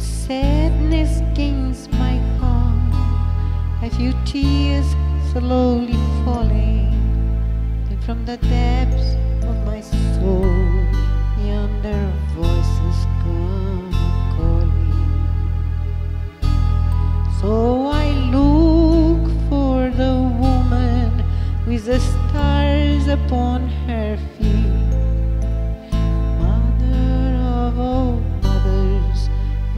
sadness gains my heart, I feel tears slowly falling, and from the depths of my soul, yonder voices come calling. So I look for the woman with the stars upon her feet,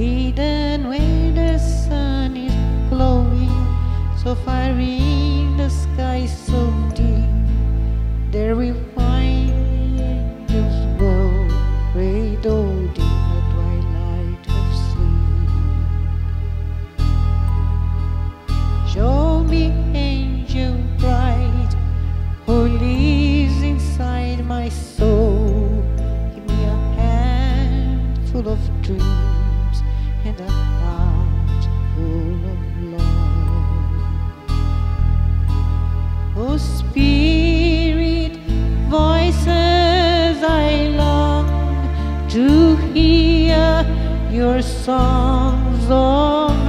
Hidden where the sun is glowing, so far in the sky who lives inside my soul. Give me a hand full of dreams and a heart full of love. Oh, spirit voices, I long to hear your songs of